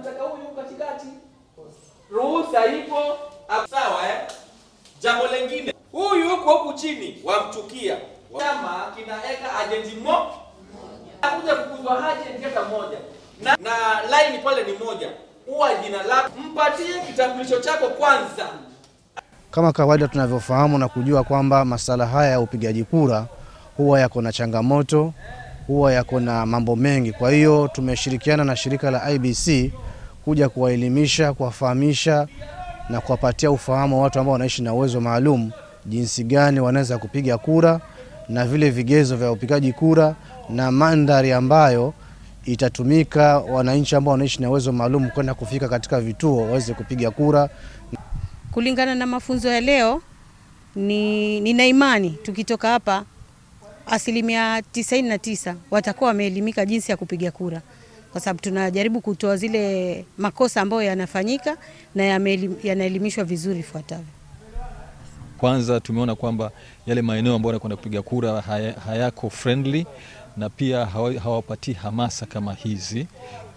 tunamtaka huyu katikati. Ruhusa ipo sawa, eh? Jambo lingine, huyu huko huku chini wamchukia, chama kinaweka ajenti mo akuja kukuzwa ajenti hata moja na, na line pale ni moja, huwa jina lako, mpatie kitambulisho chako kwanza. Kama kawaida tunavyofahamu na kujua kwamba masala haya ya upigaji kura huwa yako na changamoto, huwa yako na mambo mengi. Kwa hiyo tumeshirikiana na shirika la IBC kuja kuwaelimisha, kuwafahamisha na kuwapatia ufahamu watu ambao wanaishi na uwezo maalum jinsi gani wanaweza kupiga kura na vile vigezo vya upigaji kura na mandhari ambayo itatumika wananchi ambao wanaishi na uwezo maalum kwenda kufika katika vituo waweze kupiga kura. Kulingana na mafunzo ya leo, ni nina imani tukitoka hapa asilimia tisaini na tisa watakuwa wameelimika jinsi ya kupiga kura, kwa sababu tunajaribu kutoa zile makosa ambayo yanafanyika na yanaelimishwa vizuri ifuatavyo. Kwanza tumeona kwamba yale maeneo ambayo wanakwenda kupiga kura hayako friendly na pia hawapatii hamasa kama hizi,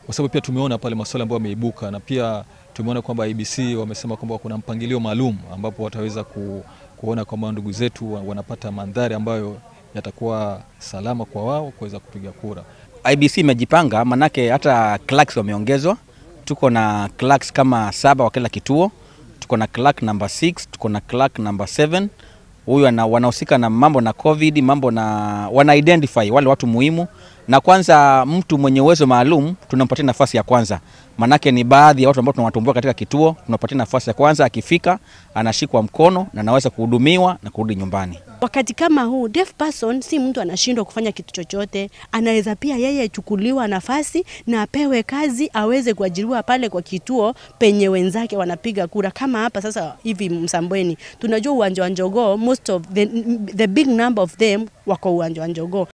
kwa sababu pia tumeona pale masuala ambayo yameibuka, na pia tumeona kwamba IBC wamesema kwamba kuna mpangilio maalum ambapo wataweza ku, kuona kwamba ndugu zetu wanapata mandhari ambayo yatakuwa salama kwa wao kuweza kupiga kura. IBC imejipanga, manake hata clerks wameongezwa. Tuko na clerks kama saba wa kila kituo, tuko na clerk number 6, tuko na clerk number 7 huyu wanahusika na mambo na covid mambo na wana identify wale watu muhimu, na kwanza mtu mwenye uwezo maalum tunampatia nafasi ya kwanza, manake ni baadhi ya watu ambao tunawatumbua katika kituo, tunapatia nafasi ya kwanza. Akifika anashikwa mkono na anaweza kuhudumiwa na kurudi nyumbani. Wakati kama huu, deaf person si mtu anashindwa kufanya kitu chochote, anaweza pia yeye chukuliwa nafasi na apewe kazi, aweze kuajiriwa pale kwa kituo penye wenzake wanapiga kura. Kama hapa sasa hivi Msambweni, tunajua uwanja wa Njogoo, most of the, the big number of them wako uwanja wa Njogoo.